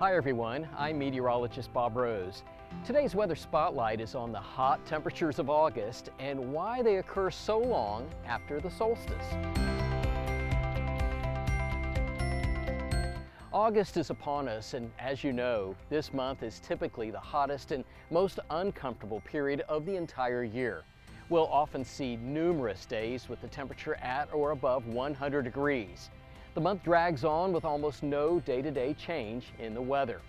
Hi everyone, I'm meteorologist Bob Rose. Today's weather spotlight is on the hot temperatures of August and why they occur so long after the solstice. August is upon us and as you know, this month is typically the hottest and most uncomfortable period of the entire year. We'll often see numerous days with the temperature at or above 100 degrees. The month drags on with almost no day-to-day -day change in the weather.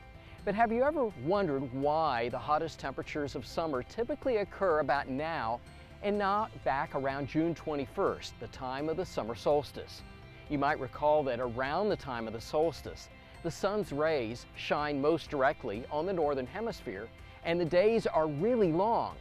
But have you ever wondered why the hottest temperatures of summer typically occur about now and not back around June 21st, the time of the summer solstice? You might recall that around the time of the solstice, the sun's rays shine most directly on the northern hemisphere and the days are really long.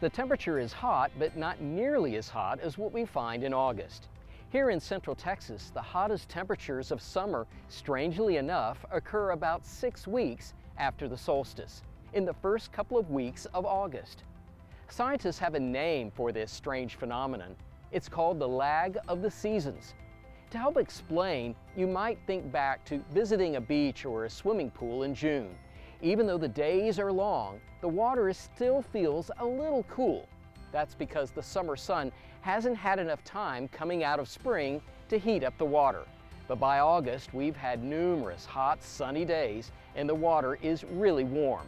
The temperature is hot, but not nearly as hot as what we find in August. Here in central Texas, the hottest temperatures of summer, strangely enough, occur about six weeks after the solstice, in the first couple of weeks of August. Scientists have a name for this strange phenomenon. It's called the lag of the seasons. To help explain, you might think back to visiting a beach or a swimming pool in June. Even though the days are long, the water still feels a little cool. That's because the summer sun hasn't had enough time coming out of spring to heat up the water. But by August, we've had numerous hot, sunny days and the water is really warm.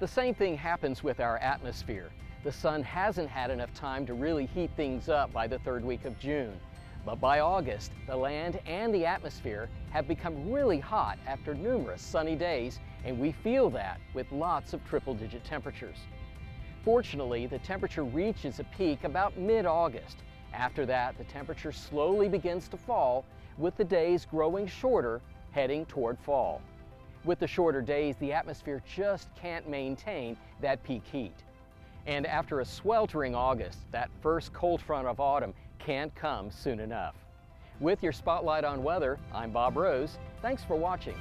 The same thing happens with our atmosphere. The sun hasn't had enough time to really heat things up by the third week of June. But by August, the land and the atmosphere have become really hot after numerous sunny days, and we feel that with lots of triple digit temperatures. Fortunately, the temperature reaches a peak about mid-August. After that, the temperature slowly begins to fall, with the days growing shorter, heading toward fall. With the shorter days, the atmosphere just can't maintain that peak heat. And after a sweltering August, that first cold front of autumn can't come soon enough. With your Spotlight on Weather, I'm Bob Rose. Thanks for watching.